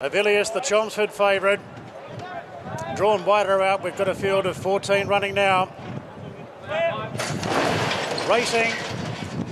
Avilius, the Chelmsford favourite. Drawn wider out. We've got a field of 14 running now. Racing.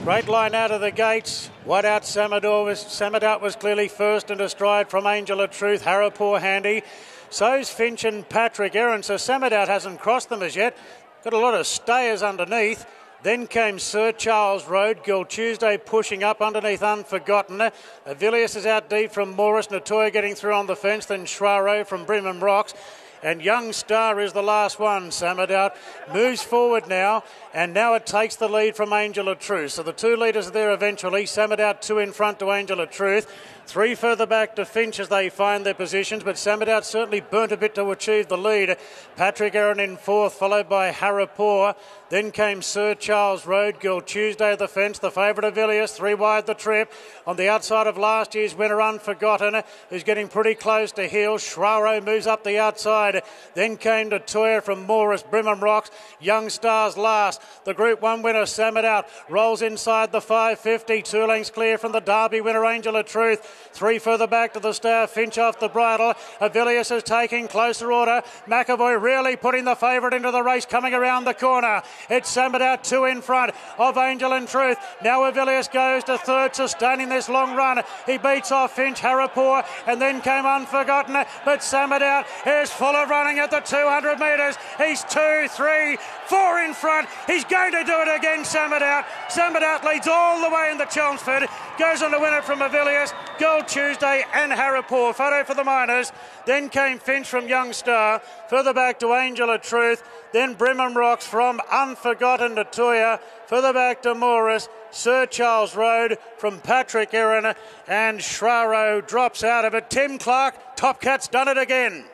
Great line out of the gates. Wide out Samadoubt was, was clearly first and astride from Angel of Truth. Harapur handy. So's Finch and Patrick Erin. So Samadoubt hasn't crossed them as yet. Got a lot of stayers underneath. Then came Sir Charles Road, Girl Tuesday pushing up underneath Unforgotten. Avilius is out deep from Morris, Natoya getting through on the fence, then Shraaoh from Brimham Rocks. And Young Star is the last one. Samadoubt moves forward now, and now it takes the lead from Angel of Truth. So the two leaders are there eventually. Samadoubt two in front to Angel of Truth. Three further back to Finch as they find their positions, but Samadoubt certainly burnt a bit to achieve the lead. Patrick Erin in fourth, followed by Harapur. Then came Sir Charles Road, Girl Tuesday of the fence, the favourite Avilius, three wide the trip. On the outside of last year's winner, Unforgotten, who's getting pretty close to heel. Shraaoh moves up the outside. Then came to Toya from Morris, Brimham Rocks. Young Stars last. The Group 1 winner, Samadoubt, rolls inside the 550. Two lengths clear from the Derby winner, Angel of Truth. Three further back to the star, Finch off the bridle. Avilius is taking closer order. McEvoy really putting the favourite into the race coming around the corner. It's Samadoubt two in front of Angel and Truth. Now Avilius goes to third, sustaining this long run. He beats off Finch, Harapur, and then came Unforgotten. But Samadoubt is full running at the 200 metres. He's two, three, four in front. He's going to do it again, Samadoubt. Samadoubt leads all the way in the Chelmsford. Goes on to win it from Avilius. Girl Tuesday and Harapur. Photo for the miners. Then came Finch from Young Star. Further back to Angel of Truth. Then Brimham Rocks from Unforgotten to Toya. Further back to Morris. Sir Charles Road from Patrick Erin. And Shraaoh drops out of it. Tim Clark, Top Cat's done it again.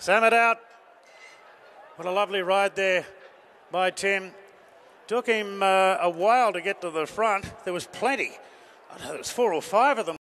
Samadoubt. What a lovely ride there by Tim. Took him uh, a while to get to the front. There was plenty. I know, there was four or five of them.